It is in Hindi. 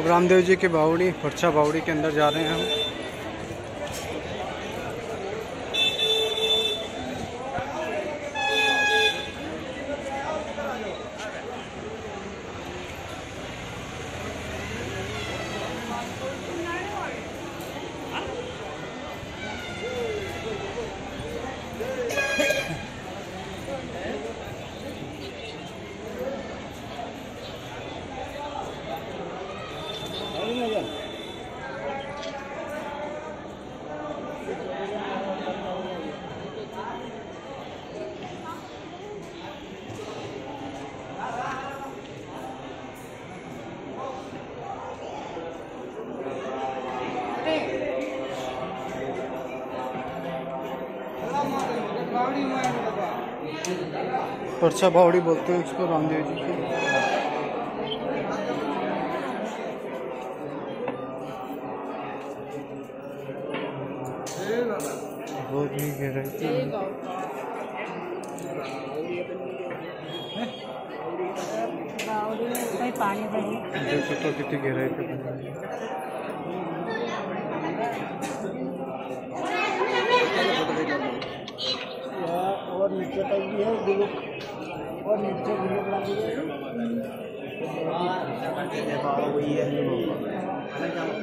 अब रामदेव जी के बावड़ी फरछा बावड़ी के अंदर जा रहे हैं हम। परछा बावड़ी बोलते हैं उसको रामदेव जी की। बहुत ही। गहराई पाणी देखो तो कितनी गहराई पे बनी है। और नीचे तक भी है दो और नीचे भी है।